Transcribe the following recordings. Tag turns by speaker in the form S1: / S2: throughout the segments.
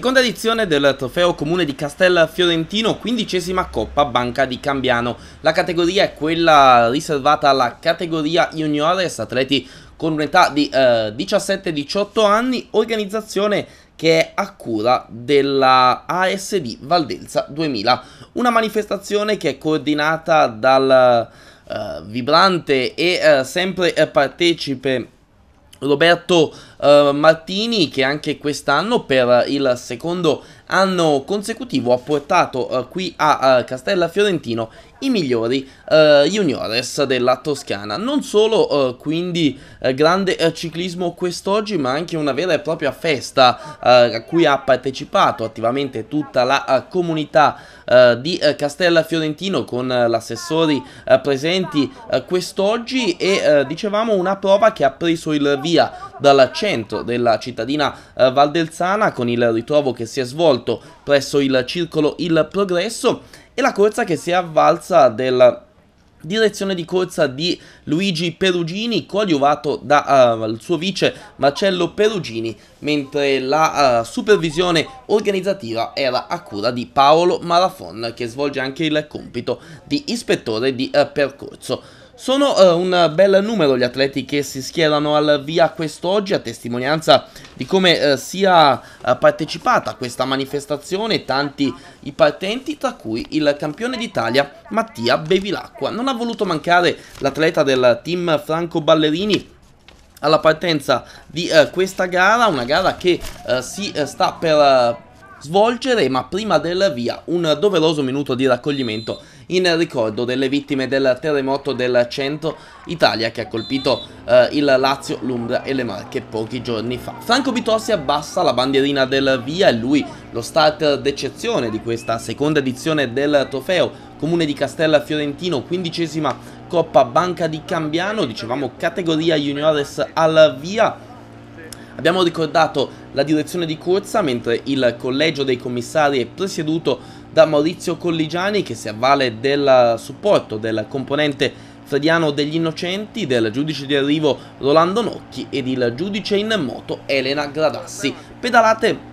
S1: Seconda edizione del trofeo comune di Castel Fiorentino, quindicesima Coppa Banca di Cambiano. La categoria è quella riservata alla categoria juniores, atleti con un'età di eh, 17-18 anni, organizzazione che è a cura della ASD Valdelsa 2000. Una manifestazione che è coordinata dal eh, vibrante e eh, sempre partecipe Roberto uh, Martini che anche quest'anno per il secondo anno consecutivo ha portato uh, qui a uh, Castella Fiorentino i migliori juniores della Toscana. Non solo quindi grande ciclismo quest'oggi ma anche una vera e propria festa a cui ha partecipato attivamente tutta la comunità di Castella Fiorentino con l'assessori presenti quest'oggi e dicevamo una prova che ha preso il via dal centro della cittadina eh, Valdelzana con il ritrovo che si è svolto presso il circolo Il Progresso e la corsa che si è avvalsa del direzione di corsa di Luigi Perugini, coadiuvato dal uh, suo vice Marcello Perugini, mentre la uh, supervisione organizzativa era a cura di Paolo Marafon, che svolge anche il compito di ispettore di uh, percorso. Sono uh, un bel numero gli atleti che si schierano al via quest'oggi a testimonianza di come uh, sia uh, partecipata a questa manifestazione tanti i partenti tra cui il campione d'Italia Mattia Bevilacqua. Non ha voluto mancare l'atleta del team Franco Ballerini alla partenza di questa gara, una gara che si sta per svolgere ma prima del via un doveroso minuto di raccoglimento in ricordo delle vittime del terremoto del centro Italia che ha colpito eh, il Lazio, l'Umbria e le Marche pochi giorni fa. Franco Bitossi abbassa la bandierina del via e lui lo starter d'eccezione di questa seconda edizione del trofeo Comune di Castella Fiorentino, quindicesima Coppa Banca di Cambiano, dicevamo categoria juniores al via. Abbiamo ricordato la direzione di corsa mentre il collegio dei commissari è presieduto da Maurizio Colligiani che si avvale del supporto del componente Frediano degli Innocenti, del giudice di arrivo Rolando Nocchi ed il giudice in moto Elena Gradassi. Pedalate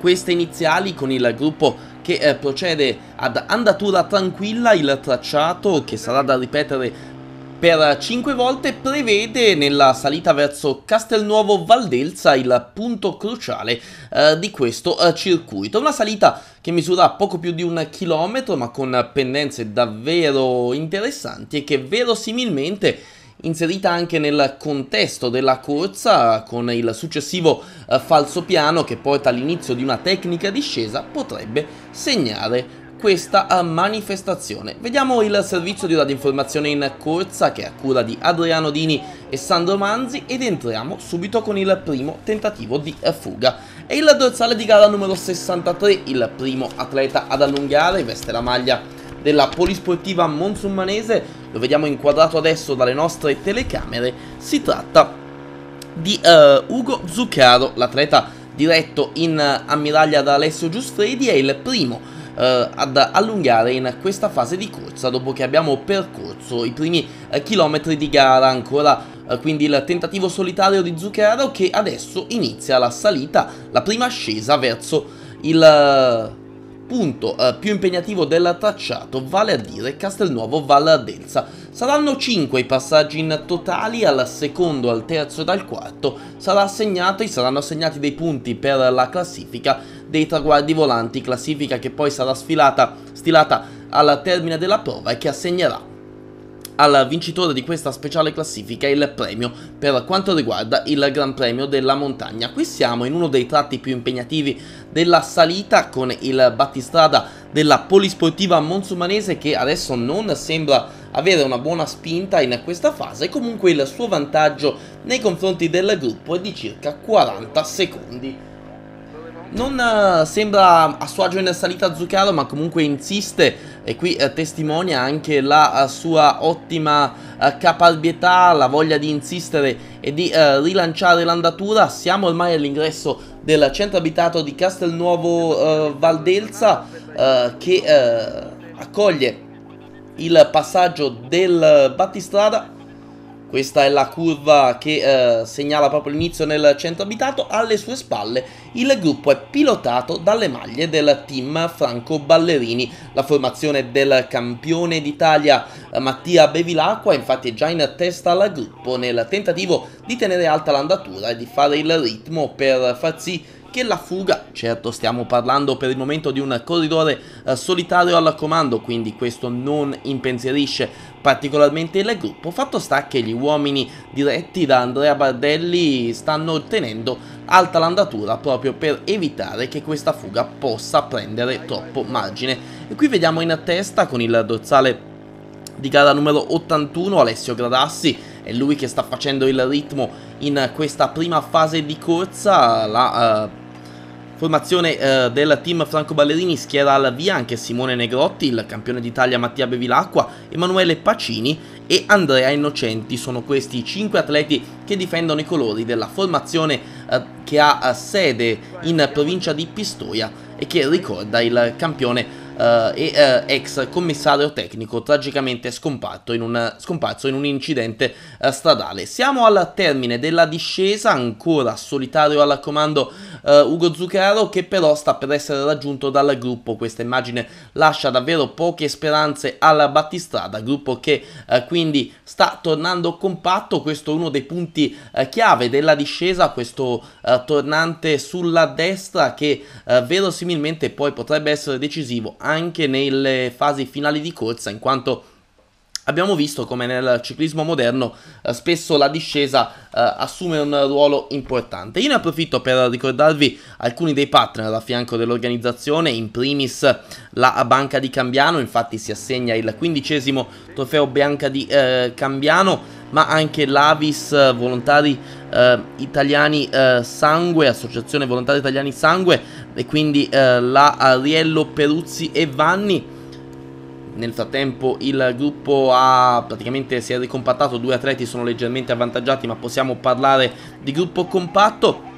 S1: queste iniziali con il gruppo che eh, procede ad andatura tranquilla, il tracciato che sarà da ripetere per 5 volte prevede nella salita verso Castelnuovo Valdelsa il punto cruciale eh, di questo eh, circuito. Una salita che misura poco più di un chilometro ma con pendenze davvero interessanti e che verosimilmente inserita anche nel contesto della corsa con il successivo eh, falso piano che porta all'inizio di una tecnica discesa potrebbe segnare questa eh, manifestazione. Vediamo il servizio di radioinformazione in corsa che è a cura di Adriano Dini e Sandro Manzi ed entriamo subito con il primo tentativo di eh, fuga. È il dorsale di gara numero 63, il primo atleta ad allungare, veste la maglia della polisportiva monsummanese, lo vediamo inquadrato adesso dalle nostre telecamere, si tratta di uh, Ugo Zuccaro, l'atleta diretto in ammiraglia da Alessio Giustredi, è il primo eh, ad allungare in questa fase di corsa dopo che abbiamo percorso i primi eh, chilometri di gara ancora eh, quindi il tentativo solitario di Zucchero che adesso inizia la salita, la prima ascesa verso il eh, punto eh, più impegnativo del tracciato, vale a dire Castelnuovo Val d'Elsa. Saranno 5 i passaggi in totali, al secondo, al terzo ed al quarto saranno assegnati dei punti per la classifica dei traguardi volanti, classifica che poi sarà sfilata, stilata al termine della prova e che assegnerà al vincitore di questa speciale classifica il premio per quanto riguarda il Gran Premio della Montagna. Qui siamo in uno dei tratti più impegnativi della salita con il battistrada della polisportiva monsumanese che adesso non sembra avere una buona spinta in questa fase, comunque il suo vantaggio nei confronti del gruppo è di circa 40 secondi. Non uh, sembra a suo agio in salita Zuccaro ma comunque insiste e qui uh, testimonia anche la uh, sua ottima caparbietà, la voglia di insistere e di rilanciare l'andatura. Siamo ormai all'ingresso del centro abitato di Castelnuovo Valdelsa che accoglie il passaggio del battistrada questa è la curva che eh, segnala proprio l'inizio nel centro abitato, alle sue spalle il gruppo è pilotato dalle maglie del team Franco Ballerini, la formazione del campione d'Italia eh, Mattia Bevilacqua infatti è già in testa al gruppo nel tentativo di tenere alta l'andatura e di fare il ritmo per far sì che la fuga, certo stiamo parlando per il momento di un corridore eh, solitario al comando, quindi questo non impensierisce particolarmente il gruppo, fatto sta che gli uomini diretti da Andrea Bardelli stanno tenendo alta l'andatura proprio per evitare che questa fuga possa prendere troppo margine. E qui vediamo in testa con il dorsale di gara numero 81 Alessio Gradassi. È lui che sta facendo il ritmo in questa prima fase di corsa la uh, Formazione eh, del team Franco Ballerini schiera al via anche Simone Negrotti, il campione d'Italia Mattia Bevilacqua, Emanuele Pacini e Andrea Innocenti. Sono questi cinque atleti che difendono i colori della formazione eh, che ha eh, sede in provincia di Pistoia e che ricorda il campione Uh, e uh, ex commissario tecnico tragicamente scomparso in un, scomparso in un incidente uh, stradale. Siamo al termine della discesa, ancora solitario al comando Ugo Zuccaro che però sta per essere raggiunto dal gruppo. Questa immagine lascia davvero poche speranze al battistrada, gruppo che quindi sta tornando compatto. Questo è uno dei punti chiave della discesa, questo tornante sulla destra che verosimilmente poi potrebbe essere decisivo anche nelle fasi finali di corsa, in quanto Abbiamo visto come nel ciclismo moderno eh, spesso la discesa eh, assume un ruolo importante. Io ne approfitto per ricordarvi alcuni dei partner a fianco dell'organizzazione, in primis la Banca di Cambiano, infatti si assegna il quindicesimo trofeo Bianca di eh, Cambiano, ma anche l'Avis Volontari eh, Italiani eh, Sangue, Associazione Volontari Italiani Sangue, e quindi eh, la Ariello Peruzzi e Vanni nel frattempo il gruppo ha praticamente si è ricompattato, due atleti sono leggermente avvantaggiati ma possiamo parlare di gruppo compatto.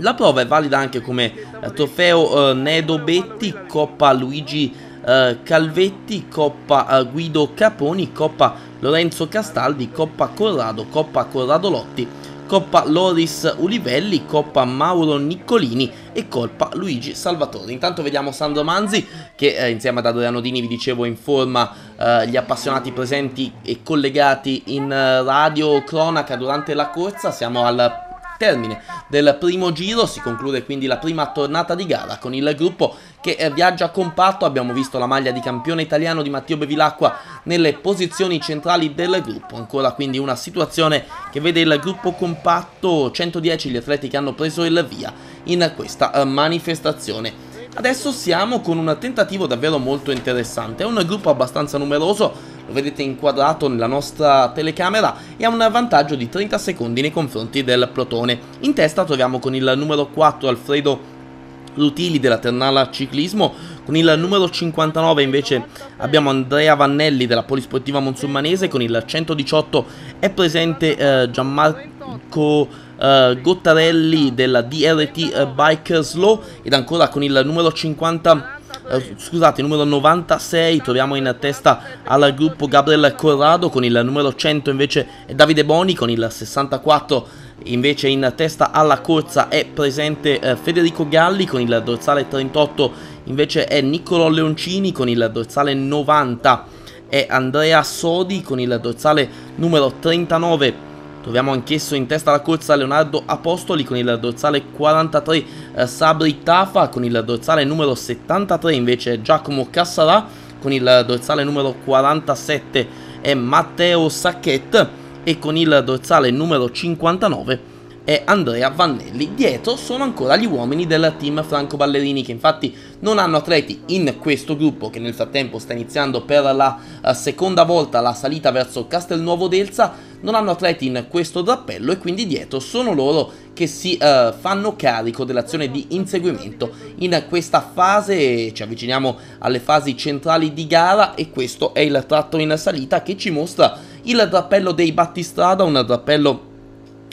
S1: La prova è valida anche come eh, trofeo eh, Nedo Betti, Coppa Luigi eh, Calvetti, Coppa eh, Guido Caponi, Coppa Lorenzo Castaldi, Coppa Corrado, Coppa Corrado Lotti Coppa Loris Ulivelli, Coppa Mauro Niccolini e Coppa Luigi Salvatore. Intanto vediamo Sandro Manzi che eh, insieme ad Adriano Dini vi dicevo informa eh, gli appassionati presenti e collegati in eh, radio cronaca durante la corsa. Siamo al termine del primo giro, si conclude quindi la prima tornata di gara con il gruppo che eh, viaggia compatto, abbiamo visto la maglia di campione italiano di Matteo Bevilacqua nelle posizioni centrali del gruppo, ancora quindi una situazione che vede il gruppo compatto, 110 gli atleti che hanno preso il via in questa eh, manifestazione. Adesso siamo con un tentativo davvero molto interessante, è un gruppo abbastanza numeroso, lo vedete inquadrato nella nostra telecamera e ha un vantaggio di 30 secondi nei confronti del plotone. In testa troviamo con il numero 4 Alfredo Rutili della Ternala Ciclismo, con il numero 59 invece abbiamo Andrea Vannelli della Polisportiva Monsulmanese, con il 118 è presente eh, Gianmarco uh, Gottarelli della DRT uh, Bike Slow ed ancora con il numero 50 Uh, scusate, numero 96 troviamo in testa al gruppo Gabriel Corrado con il numero 100 invece è Davide Boni con il 64 invece in testa alla corsa è presente uh, Federico Galli con il dorsale 38 invece è Niccolo Leoncini con il dorsale 90 è Andrea Sodi con il dorsale numero 39 Troviamo anch'esso in testa alla corsa Leonardo Apostoli con il dorsale 43, eh, Sabri Tafa con il dorsale numero 73 invece Giacomo Cassarà con il dorsale numero 47 è Matteo Sacchet e con il dorsale numero 59 è Andrea Vannelli. Dietro sono ancora gli uomini del team Franco Ballerini che infatti non hanno atleti in questo gruppo che nel frattempo sta iniziando per la uh, seconda volta la salita verso Castelnuovo d'Elsa, non hanno atleti in questo drappello e quindi dietro sono loro che si uh, fanno carico dell'azione di inseguimento. In questa fase ci avviciniamo alle fasi centrali di gara e questo è il tratto in salita che ci mostra il drappello dei battistrada, un drappello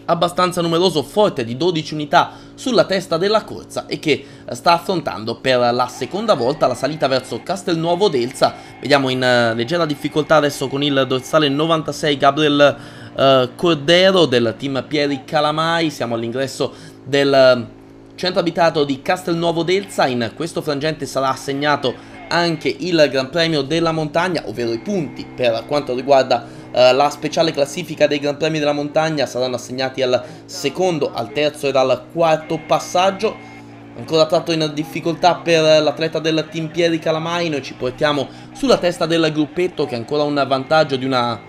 S1: abbastanza numeroso, forte di 12 unità sulla testa della corsa e che sta affrontando per la seconda volta la salita verso Castelnuovo d'Elsa. Vediamo in uh, leggera difficoltà adesso con il dorsale 96 Gabriel uh, Cordero del team Pieri Calamai, siamo all'ingresso del centro abitato di Castelnuovo d'Elsa, in questo frangente sarà assegnato anche il Gran Premio della Montagna, ovvero i punti per quanto riguarda uh, la speciale classifica dei Gran Premi della Montagna saranno assegnati al secondo, al terzo ed al quarto passaggio. Ancora tratto in difficoltà per l'atleta del team Pieri Calamai, noi ci portiamo sulla testa del gruppetto che ha ancora un vantaggio di una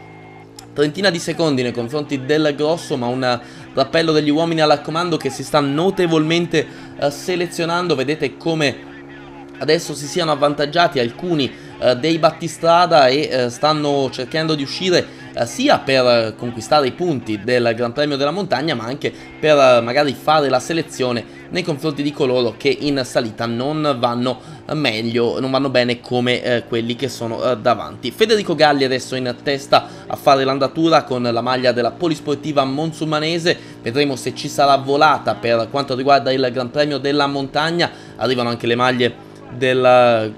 S1: trentina di secondi nei confronti del grosso, ma un rappello degli uomini al comando che si sta notevolmente uh, selezionando, vedete come adesso si siano avvantaggiati alcuni uh, dei battistrada e uh, stanno cercando di uscire sia per conquistare i punti del Gran Premio della Montagna ma anche per magari fare la selezione nei confronti di coloro che in salita non vanno meglio, non vanno bene come eh, quelli che sono eh, davanti. Federico Galli adesso in testa a fare l'andatura con la maglia della polisportiva monsumanese, vedremo se ci sarà volata per quanto riguarda il Gran Premio della Montagna, arrivano anche le maglie del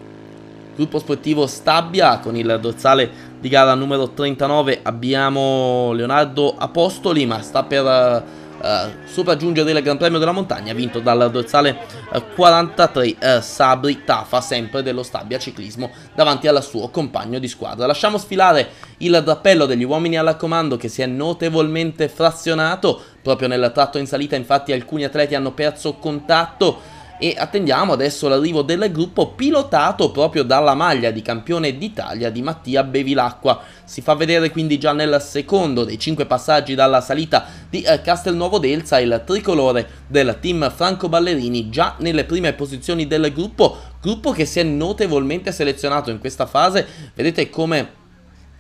S1: gruppo sportivo Stabia con il dorsale di gara numero 39 abbiamo Leonardo Apostoli ma sta per Uh, sopraggiungere il Gran Premio della Montagna vinto dal dorsale uh, 43 uh, Sabri Tafa sempre dello Stabia Ciclismo davanti al suo compagno di squadra. Lasciamo sfilare il drappello degli uomini alla comando che si è notevolmente frazionato. Proprio nel tratto in salita infatti alcuni atleti hanno perso contatto e attendiamo adesso l'arrivo del gruppo pilotato proprio dalla maglia di campione d'Italia di Mattia Bevilacqua. Si fa vedere quindi già nel secondo dei cinque passaggi dalla salita di eh, Castelnuovo d'Elsa il tricolore del team Franco Ballerini già nelle prime posizioni del gruppo, gruppo che si è notevolmente selezionato in questa fase, vedete come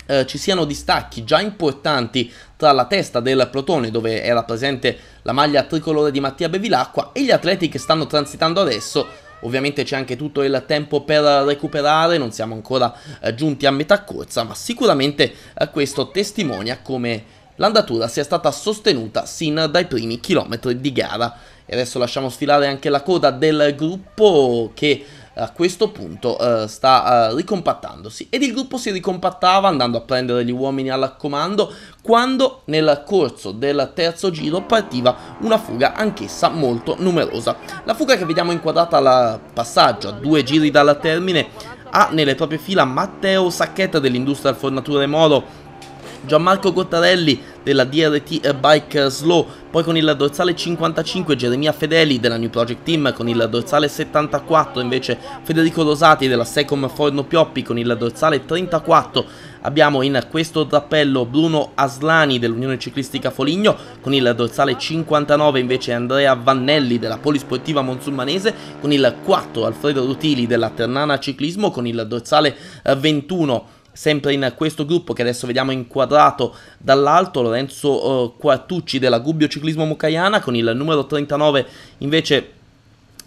S1: eh, ci siano distacchi già importanti tra la testa del plotone dove era presente la maglia tricolore di Mattia Bevilacqua e gli atleti che stanno transitando adesso Ovviamente c'è anche tutto il tempo per recuperare, non siamo ancora eh, giunti a metà corsa, ma sicuramente eh, questo testimonia come l'andatura sia stata sostenuta sin dai primi chilometri di gara. E adesso lasciamo sfilare anche la coda del gruppo che a questo punto uh, sta uh, ricompattandosi ed il gruppo si ricompattava andando a prendere gli uomini al comando quando nel corso del terzo giro partiva una fuga anch'essa molto numerosa. La fuga che vediamo inquadrata al passaggio a due giri dal termine ha nelle proprie fila Matteo Sacchetta dell'Industrial Fornature Moro Gianmarco Cottarelli della DRT Bike Slow, poi con il dorsale 55 Geremia Fedeli della New Project Team, con il dorsale 74 invece Federico Rosati della Secom Forno Pioppi con il dorsale 34 abbiamo in questo drappello Bruno Aslani dell'Unione Ciclistica Foligno con il dorsale 59 invece Andrea Vannelli della Polisportiva Monsulmanese con il 4 Alfredo Rutili della Ternana Ciclismo con il dorsale 21 sempre in questo gruppo che adesso vediamo inquadrato dall'alto, Lorenzo uh, Quartucci della Gubbio Ciclismo Mucaiana con il numero 39 invece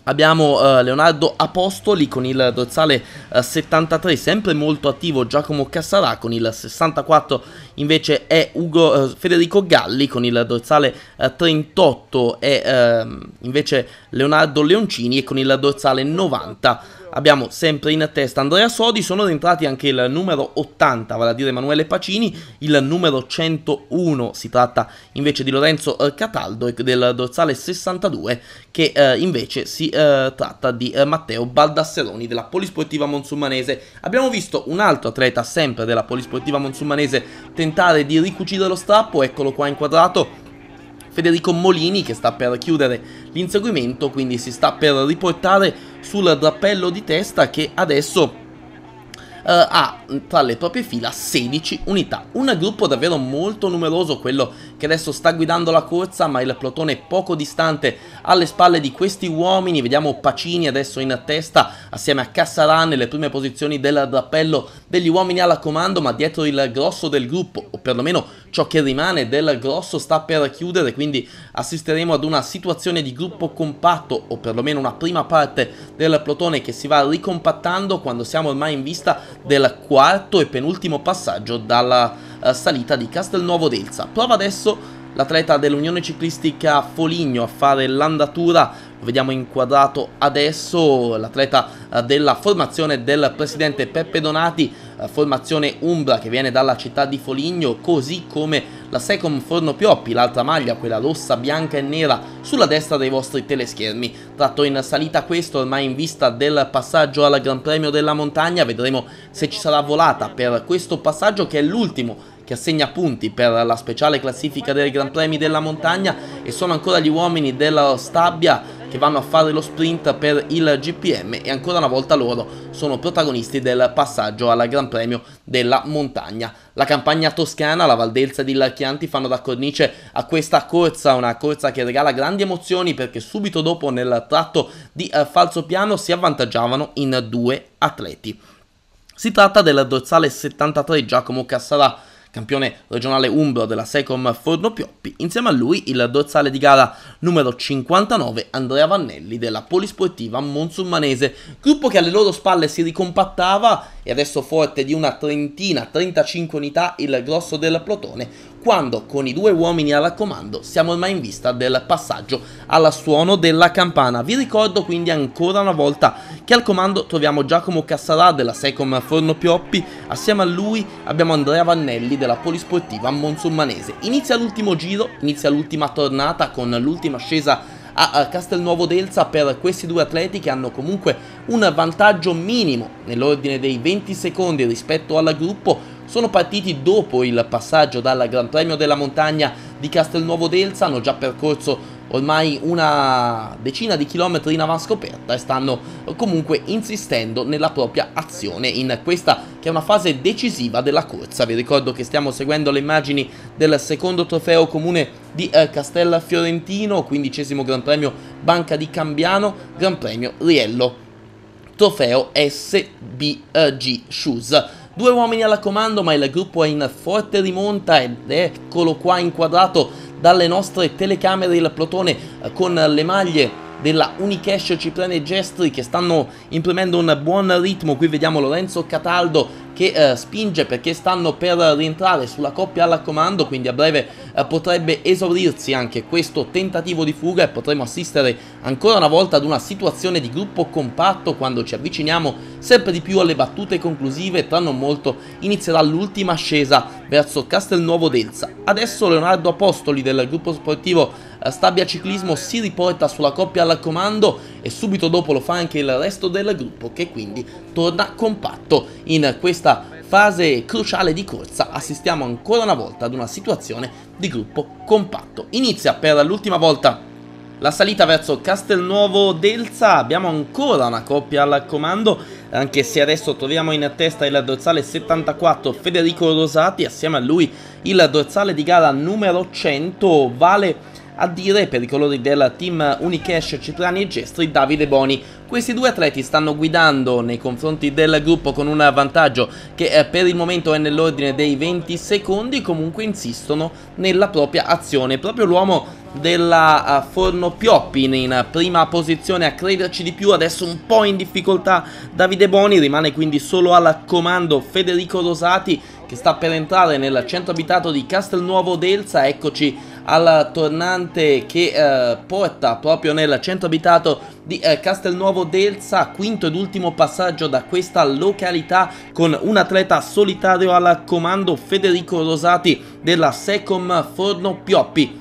S1: Abbiamo uh, Leonardo Apostoli con il dorsale uh, 73, sempre molto attivo Giacomo Cassarà con il 64, invece è Ugo, uh, Federico Galli con il dorsale 38 è ehm, invece Leonardo Leoncini e con il dorsale 90 abbiamo sempre in testa Andrea Sodi, sono rientrati anche il numero 80, vale a dire Emanuele Pacini, il numero 101 si tratta invece di Lorenzo eh, Cataldo e del dorsale 62 che eh, invece si eh, tratta di eh, Matteo Baldasseroni della Polisportiva Monsumanese. Abbiamo visto un altro atleta sempre della Polisportiva Monsumanese tentare di ricucire lo strappo, eccolo qua inquadrato Federico Molini che sta per chiudere l'inseguimento, quindi si sta per riportare sul drappello di testa che adesso Uh, ha tra le proprie fila 16 unità. Un gruppo davvero molto numeroso, quello che adesso sta guidando la corsa, ma il plotone è poco distante alle spalle di questi uomini. Vediamo Pacini adesso in testa assieme a Cassarà nelle prime posizioni del drappello degli uomini alla comando, ma dietro il grosso del gruppo, o perlomeno ciò che rimane del grosso sta per chiudere, quindi assisteremo ad una situazione di gruppo compatto o perlomeno una prima parte del plotone che si va ricompattando quando siamo ormai in vista del quarto e penultimo passaggio dalla uh, salita di Castelnuovo d'Elsa. Prova adesso l'atleta dell'Unione Ciclistica Foligno a fare l'andatura, lo vediamo inquadrato adesso, l'atleta uh, della formazione del presidente Peppe Donati eh, formazione Umbra che viene dalla città di Foligno, così come la Secom Forno Pioppi, l'altra maglia, quella rossa, bianca e nera, sulla destra dei vostri teleschermi. Tratto in salita questo, ormai in vista del passaggio al Gran Premio della Montagna, vedremo se ci sarà volata per questo passaggio che è l'ultimo che assegna punti per la speciale classifica dei Gran Premi della Montagna e sono ancora gli uomini della Stabia che vanno a fare lo sprint per il GPM e ancora una volta loro sono protagonisti del passaggio al Gran Premio della Montagna. La campagna toscana, la Valdelsa di Larchianti fanno da cornice a questa corsa, una corsa che regala grandi emozioni perché subito dopo nel tratto di uh, falso piano si avvantaggiavano in due atleti. Si tratta del dorsale 73 Giacomo Cassarà campione regionale umbro della Secom Forno Pioppi, insieme a lui il dorsale di gara numero 59 Andrea Vannelli della Polisportiva Monsulmanese, gruppo che alle loro spalle si ricompattava e adesso forte di una trentina, 35 unità il grosso del plotone, quando con i due uomini al comando siamo ormai in vista del passaggio al suono della campana. Vi ricordo quindi ancora una volta che al comando troviamo Giacomo Cassarà della Secom Forno Pioppi, assieme a lui abbiamo Andrea Vannelli della Polisportiva Monsulmanese. Inizia l'ultimo giro, inizia l'ultima tornata con l'ultima scesa a Castelnuovo d'Elsa per questi due atleti che hanno comunque un vantaggio minimo nell'ordine dei 20 secondi rispetto al gruppo sono partiti dopo il passaggio dal Gran Premio della Montagna di Castelnuovo d'Elsa, hanno già percorso ormai una decina di chilometri in avanscoperta e stanno comunque insistendo nella propria azione in questa che è una fase decisiva della corsa. Vi ricordo che stiamo seguendo le immagini del secondo trofeo comune di eh, Castel Fiorentino, quindicesimo Gran Premio Banca di Cambiano, Gran Premio Riello, trofeo SBG Shoes. Due uomini alla comando, ma il gruppo è in forte rimonta ed eccolo qua inquadrato dalle nostre telecamere il plotone eh, con le maglie della Unicash Cipriani Gestri che stanno imprimendo un buon ritmo. Qui vediamo Lorenzo Cataldo che eh, spinge perché stanno per rientrare sulla coppia alla comando, quindi a breve eh, potrebbe esaurirsi anche questo tentativo di fuga e potremo assistere ancora una volta ad una situazione di gruppo compatto quando ci avviciniamo sempre di più alle battute conclusive, tra non molto inizierà l'ultima ascesa verso Castelnuovo d'Elsa. Adesso Leonardo Apostoli del gruppo sportivo Stabia Ciclismo si riporta sulla coppia al comando e subito dopo lo fa anche il resto del gruppo che quindi torna compatto in questa fase cruciale di corsa assistiamo ancora una volta ad una situazione di gruppo compatto inizia per l'ultima volta la salita verso Castelnuovo Delza abbiamo ancora una coppia al comando anche se adesso troviamo in testa il dorsale 74 Federico Rosati. Assieme a lui il dorsale di gara numero 100 vale a dire per i colori del team Unicash Citrani e Gestri Davide Boni. Questi due atleti stanno guidando nei confronti del gruppo con un vantaggio che eh, per il momento è nell'ordine dei 20 secondi, comunque insistono nella propria azione. Proprio l'uomo della uh, Forno Pioppi in prima posizione a crederci di più, adesso un po' in difficoltà Davide Boni, rimane quindi solo al comando Federico Rosati che sta per entrare nel centro abitato di Castelnuovo d'Elsa, eccoci al tornante che eh, porta proprio nel centro abitato di eh, Castelnuovo d'Elsa, quinto ed ultimo passaggio da questa località con un atleta solitario al comando Federico Rosati della Secom Forno Pioppi.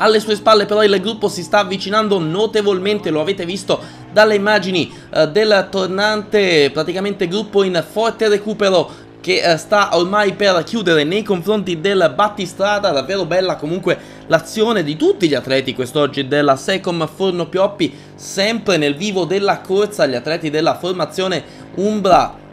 S1: Alle sue spalle però il gruppo si sta avvicinando notevolmente, lo avete visto dalle immagini eh, del tornante, praticamente gruppo in forte recupero che eh, sta ormai per chiudere nei confronti del battistrada, davvero bella comunque l'azione di tutti gli atleti quest'oggi della Secom Forno Pioppi, sempre nel vivo della corsa, gli atleti della formazione Umbra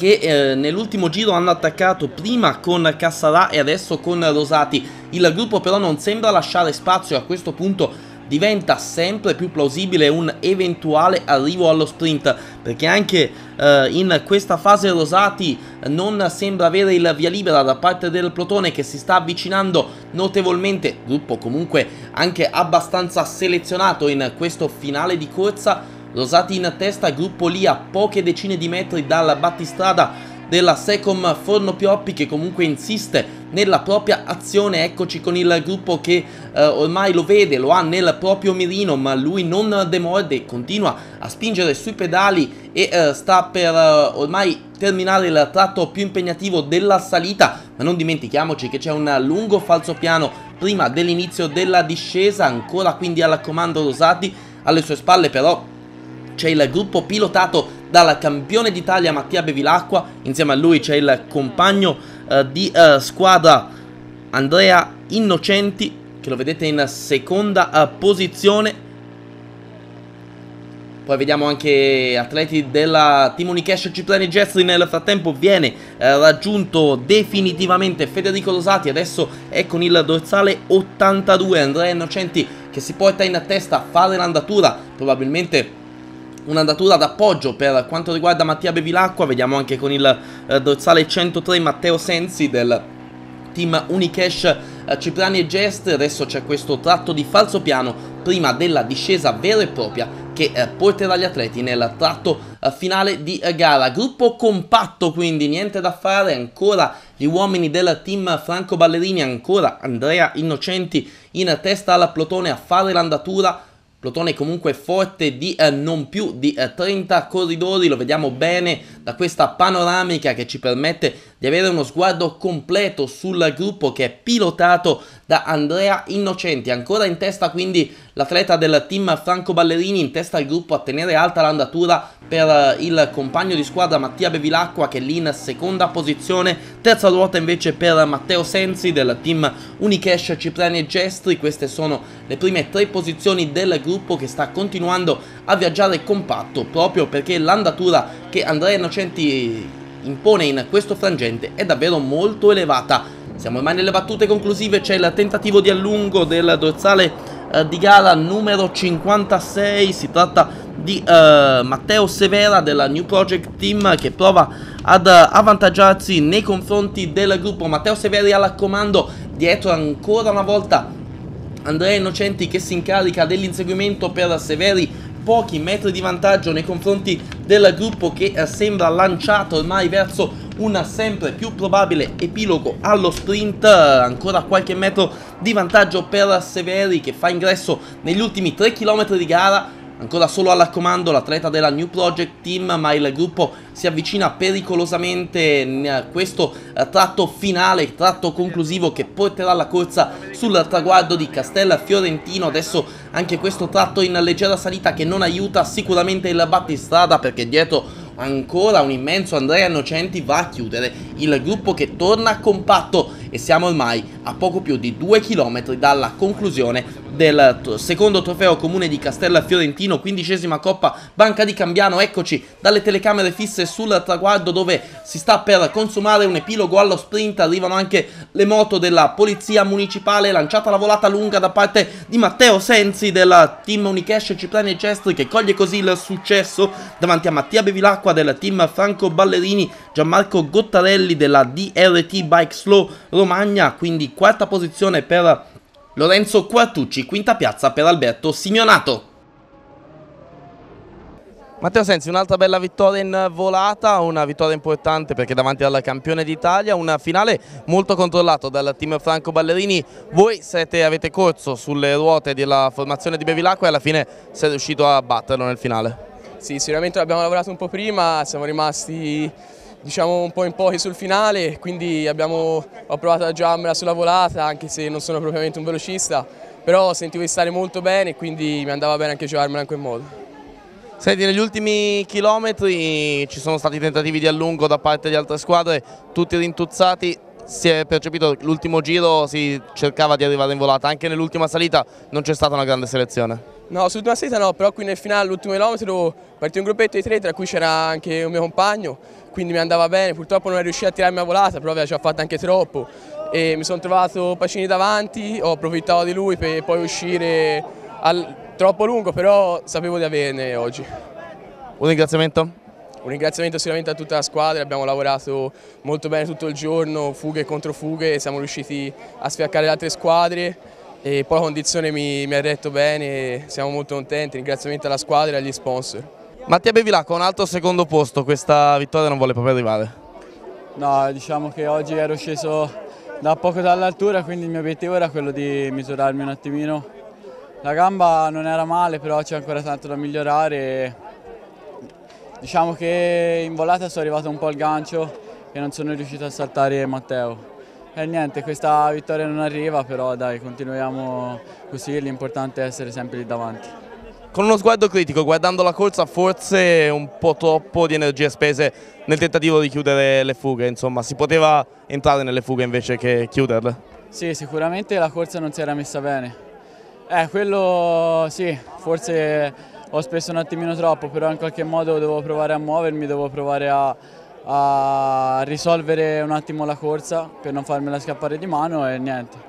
S1: che eh, nell'ultimo giro hanno attaccato prima con Cassarà e adesso con Rosati. Il gruppo però non sembra lasciare spazio a questo punto diventa sempre più plausibile un eventuale arrivo allo sprint perché anche eh, in questa fase Rosati non sembra avere il via libera da parte del plotone che si sta avvicinando notevolmente, gruppo comunque anche abbastanza selezionato in questo finale di corsa. Rosati in testa, gruppo lì a poche decine di metri dalla battistrada della Secom Forno Pioppi che comunque insiste nella propria azione, eccoci con il gruppo che eh, ormai lo vede, lo ha nel proprio mirino ma lui non demorde, continua a spingere sui pedali e eh, sta per eh, ormai terminare il tratto più impegnativo della salita, ma non dimentichiamoci che c'è un lungo falso piano prima dell'inizio della discesa, ancora quindi al comando Rosati, alle sue spalle però c'è il gruppo pilotato dal campione d'Italia Mattia Bevilacqua, insieme a lui c'è il compagno eh, di eh, squadra Andrea Innocenti, che lo vedete in seconda eh, posizione, poi vediamo anche atleti della Team Unicash Cipriani Gestri. Nel frattempo viene eh, raggiunto definitivamente Federico Rosati adesso è con il dorsale 82 Andrea Innocenti che si porta in testa a fare l'andatura probabilmente un'andatura d'appoggio per quanto riguarda Mattia Bevilacqua vediamo anche con il eh, dorsale 103 Matteo Sensi del team Unicash eh, Cipriani e Gestri adesso c'è questo tratto di falso piano prima della discesa vera e propria che eh, porterà gli atleti nel tratto eh, finale di eh, gara. Gruppo compatto quindi, niente da fare, ancora gli uomini del team Franco Ballerini, ancora Andrea Innocenti in testa al plotone a fare l'andatura. Plotone comunque forte di eh, non più di eh, 30 corridori, lo vediamo bene da questa panoramica che ci permette di avere uno sguardo completo sul gruppo che è pilotato da Andrea Innocenti. Ancora in testa quindi l'atleta del team Franco Ballerini, in testa al gruppo a tenere alta l'andatura per eh, il compagno di squadra Mattia Bevilacqua che è lì in seconda posizione. Terza ruota invece per Matteo Sensi del team Unicash Cipriani e Gestri. Queste sono le prime tre posizioni del gruppo che sta continuando a viaggiare compatto proprio perché l'andatura che Andrea Innocenti impone in questo frangente è davvero molto elevata. Siamo ormai nelle battute conclusive, c'è il tentativo di allungo del dorsale eh, di gara numero 56, si tratta di eh, Matteo Severa della New Project Team che prova ad avvantaggiarsi nei confronti del gruppo Matteo Severi al comando, dietro ancora una volta Andrea Innocenti che si incarica dell'inseguimento per Severi pochi metri di vantaggio nei confronti del gruppo che eh, sembra lanciato ormai verso un sempre più probabile epilogo allo sprint, ancora qualche metro di vantaggio per Severi che fa ingresso negli ultimi 3 km di gara Ancora solo al comando l'atleta della New Project Team, ma il gruppo si avvicina pericolosamente in questo eh, tratto finale, tratto conclusivo che porterà la corsa sul traguardo di Castel Fiorentino. Adesso anche questo tratto in leggera salita che non aiuta sicuramente il battistrada perché dietro ancora un immenso Andrea Innocenti va a chiudere il gruppo che torna compatto e siamo ormai a poco più di due chilometri dalla conclusione del secondo trofeo comune di Castella Fiorentino, quindicesima Coppa Banca di Cambiano, eccoci dalle telecamere fisse sul traguardo dove si sta per consumare un epilogo allo sprint, arrivano anche le moto della polizia municipale, lanciata la volata lunga da parte di Matteo Sensi del team Unicash Cipriani e Cestri che coglie così il successo davanti a Mattia Bevilacqua del team Franco Ballerini, Gianmarco Gottarelli della DRT Bike Slow Romagna, quindi quarta posizione per Lorenzo Quartucci, quinta piazza per Alberto Simionato. Matteo Sensi, un'altra bella vittoria in volata, una vittoria importante perché davanti al campione d'Italia, un finale molto controllato dal team Franco Ballerini. Voi siete, avete corso sulle ruote della formazione di Bevilacqua e alla fine siete riuscito a batterlo nel finale.
S2: Sì, sicuramente abbiamo lavorato un po' prima, siamo rimasti diciamo un po' in pochi sul finale, quindi abbiamo, ho provato a giocarmela sulla volata anche se non sono propriamente un velocista, però sentivo di stare molto bene quindi mi andava bene anche giocarmela in quel modo.
S1: Senti, negli ultimi chilometri ci sono stati tentativi di allungo da parte di altre squadre, tutti rintuzzati, si è percepito che l'ultimo giro si cercava di arrivare in volata, anche nell'ultima salita non c'è stata una grande selezione.
S2: No, sull'ultima salita no, però qui nel finale, l'ultimo chilometro, partì un gruppetto di tre, tra cui c'era anche un mio compagno, quindi mi andava bene, purtroppo non è riuscito a tirarmi a volata, però aveva già fatto anche troppo e mi sono trovato Pacini davanti, ho approfittato di lui per poi uscire al, troppo lungo, però sapevo di averne oggi.
S1: Un ringraziamento?
S2: Un ringraziamento sicuramente a tutta la squadra, abbiamo lavorato molto bene tutto il giorno, fughe contro fughe, siamo riusciti a sfiaccare le altre squadre e poi la condizione mi, mi ha retto bene, siamo molto contenti, ringraziamento alla squadra e agli sponsor.
S1: Mattia Bevilacqua, un altro secondo posto, questa vittoria non vuole proprio arrivare?
S3: No, diciamo che oggi ero sceso da poco dall'altura, quindi il mio obiettivo era quello di misurarmi un attimino. La gamba non era male, però c'è ancora tanto da migliorare Diciamo che in volata sono arrivato un po' al gancio e non sono riuscito a saltare Matteo. E niente, questa vittoria non arriva, però dai, continuiamo così, l'importante è essere sempre lì davanti.
S1: Con uno sguardo critico, guardando la corsa, forse un po' troppo di energie spese nel tentativo di chiudere le fughe, insomma, si poteva entrare nelle fughe invece che chiuderle?
S3: Sì, sicuramente la corsa non si era messa bene. Eh, quello sì, forse ho speso un attimino troppo, però in qualche modo devo provare a muovermi, devo provare a, a risolvere un attimo la corsa per non farmela scappare di mano e niente.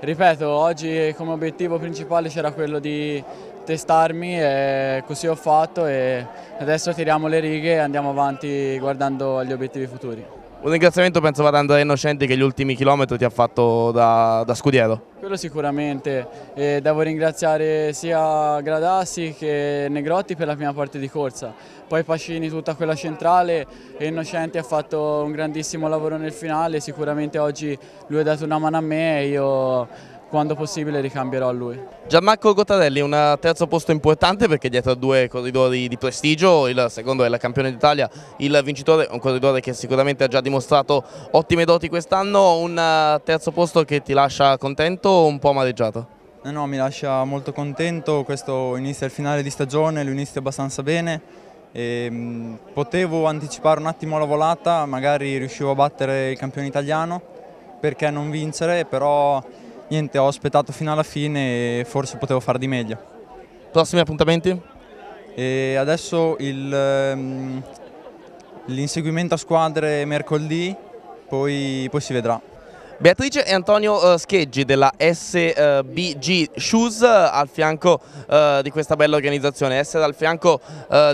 S3: Ripeto, oggi come obiettivo principale c'era quello di testarmi e così ho fatto e adesso tiriamo le righe e andiamo avanti guardando agli obiettivi futuri.
S1: Un ringraziamento penso vada ad Andrea Innocenti che gli ultimi chilometri ti ha fatto da, da scudiero.
S3: Quello sicuramente, e devo ringraziare sia Gradassi che Negrotti per la prima parte di corsa, poi Pacini tutta quella centrale e Innocenti ha fatto un grandissimo lavoro nel finale, sicuramente oggi lui ha dato una mano a me e io quando possibile ricambierò a lui.
S1: Gianmarco Gottarelli, un terzo posto importante perché dietro a due corridori di prestigio, il secondo è il campione d'Italia, il vincitore è un corridore che sicuramente ha già dimostrato ottime doti quest'anno, un terzo posto che ti lascia contento o un po' amareggiato?
S4: No, no, mi lascia molto contento, questo inizia il finale di stagione, lo inizio abbastanza bene. E, mh, mm, potevo anticipare un attimo la volata, magari riuscivo a battere il campione italiano, perché non vincere, però niente, ho aspettato fino alla fine e forse potevo fare di meglio.
S1: Prossimi appuntamenti?
S4: E adesso ehm, l'inseguimento a squadre mercoledì, poi, poi si vedrà.
S1: Beatrice e Antonio uh, Scheggi della SBG Shoes al fianco uh, di questa bella organizzazione. Essere al fianco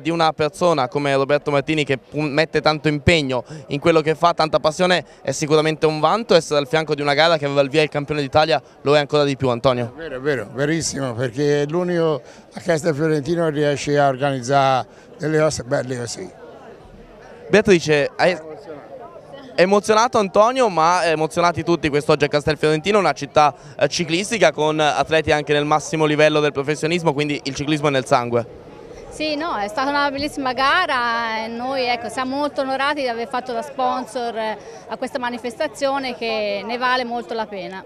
S1: di una persona come Roberto Martini che mette tanto impegno in quello che fa, tanta passione, è sicuramente un vanto. Essere al fianco di una gara che aveva il via il campione d'Italia lo è ancora di più, Antonio.
S5: È vero, è vero, verissimo, perché è l'unico a Castel Fiorentino riesce a organizzare delle cose belle così.
S1: Beatrice, hai emozionato Antonio ma emozionati tutti quest'oggi a Castelfiorentino, una città eh, ciclistica con atleti anche nel massimo livello del professionismo, quindi il ciclismo è nel sangue.
S6: Sì, no, è stata una bellissima gara e noi ecco, siamo molto onorati di aver fatto da sponsor eh, a questa manifestazione che ne vale molto la pena,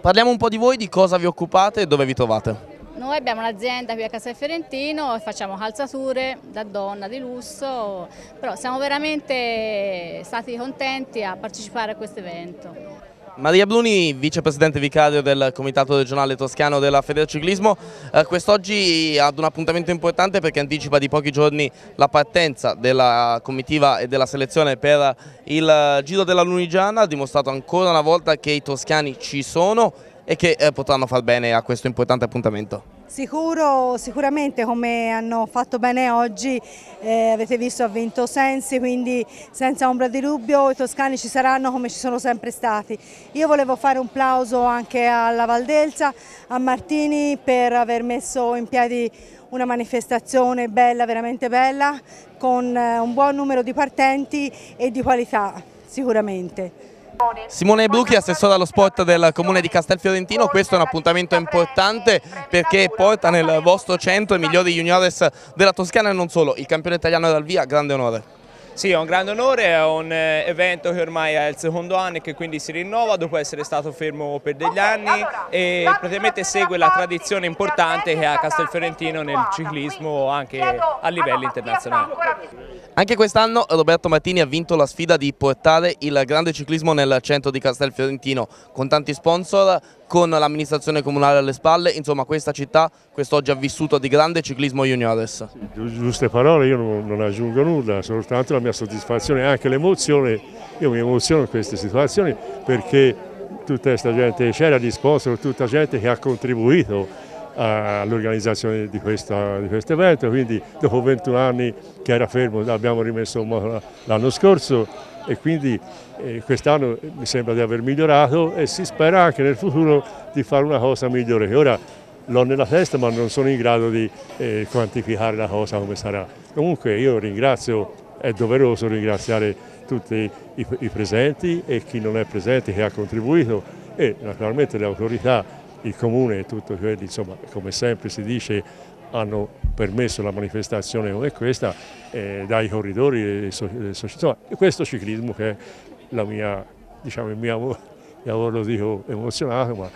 S1: Parliamo un po' di voi, di cosa vi occupate e dove vi trovate.
S6: Noi abbiamo un'azienda qui a Castel Fiorentino e facciamo calzature da donna di lusso, però siamo veramente stati contenti a partecipare a questo evento.
S1: Maria Bluni, vicepresidente vicario del Comitato regionale toscano della Federciclismo, eh, quest'oggi ad un appuntamento importante perché anticipa di pochi giorni la partenza della comitiva e della selezione per il Giro della Lunigiana, ha dimostrato ancora una volta che i toscani ci sono e che eh, potranno far bene a questo importante appuntamento.
S7: Sicuro, sicuramente come hanno fatto bene oggi, eh, avete visto ha vinto Sensi, quindi senza ombra di dubbio i toscani ci saranno come ci sono sempre stati. Io volevo fare un plauso anche alla Valdelsa, a Martini per aver messo in piedi una manifestazione bella, veramente bella, con eh, un buon numero di partenti e di qualità sicuramente.
S1: Simone Bluchi, assessore allo sport del comune di Castelfiorentino, questo è un appuntamento importante perché porta nel vostro centro i migliori juniores della Toscana e non solo, il campione italiano dal via, grande onore.
S8: Sì, è un grande onore, è un eh, evento che ormai è il secondo anno e che quindi si rinnova dopo essere stato fermo per degli anni e praticamente segue la tradizione importante che ha Castelfiorentino nel ciclismo anche a livello internazionale.
S1: Anche quest'anno Roberto Martini ha vinto la sfida di portare il grande ciclismo nel centro di Castelfiorentino con tanti sponsor, con l'amministrazione comunale alle spalle, insomma questa città quest'oggi ha vissuto di grande ciclismo juniores.
S9: Giuste parole, io non, non, aggiungo nulla, soltanto la mia soddisfazione e anche l'emozione, io mi emoziono in queste situazioni perché tutta questa gente c'era di sponsor, tutta gente che ha contribuito all'organizzazione di, questo evento, quindi dopo 21 anni che era fermo abbiamo rimesso l'anno scorso e quindi quest'anno mi sembra di aver migliorato e si spera anche nel futuro di fare una cosa migliore ora l'ho nella testa ma non sono in grado di eh, quantificare la cosa come sarà. Comunque io ringrazio, è doveroso ringraziare tutti i, i presenti e chi non è presente che ha contribuito e naturalmente le autorità, il comune e tutto quelli, insomma come sempre si dice, hanno permesso la manifestazione come questa eh, dai corridori e società. Questo ciclismo che è la mia, diciamo, il mio lavoro, lo dico emozionato, ma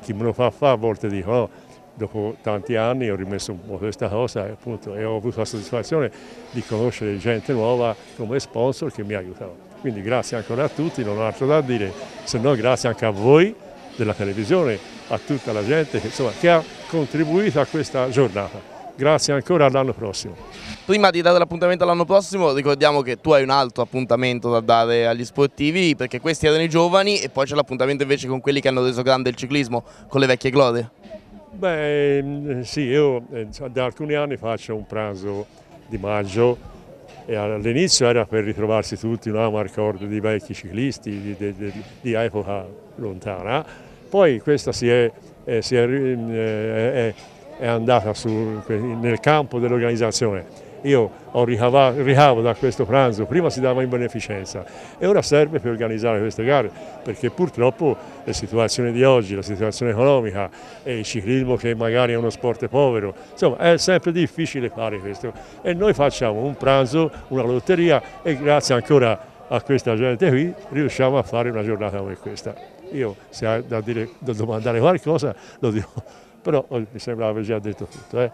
S9: chi me lo fa fare a volte dico no, dopo tanti anni ho rimesso un po' questa cosa e, appunto, e ho avuto la soddisfazione di conoscere gente nuova come sponsor che mi aiutano. Quindi grazie ancora a tutti, non ho altro da dire, se no grazie anche a voi della televisione, a tutta la gente insomma, che ha contribuito a questa giornata. Grazie ancora all'anno prossimo.
S1: Prima di dare l'appuntamento all'anno prossimo ricordiamo che tu hai un altro appuntamento da dare agli sportivi perché questi erano i giovani e poi c'è l'appuntamento invece con quelli che hanno reso grande il ciclismo, con le vecchie glorie.
S9: Beh mm, sì, io eh, da alcuni anni faccio un pranzo di maggio e all'inizio era per ritrovarsi tutti, no? mi ricordo di vecchi ciclisti di, di, di, di epoca lontana, poi questa si è, eh, si è, eh, è, è andata su, nel campo dell'organizzazione. Io ho ricavato, ricavo da questo pranzo, prima si dava in beneficenza e ora serve per organizzare queste gare perché purtroppo le situazioni di oggi, la situazione economica e il ciclismo che magari è uno sport povero, insomma è sempre difficile fare questo. E noi facciamo un pranzo, una lotteria e grazie ancora a questa gente qui riusciamo a fare una giornata come questa. Io se hai da, dire, da domandare qualcosa lo dico, però mi sembrava già detto tutto. Eh.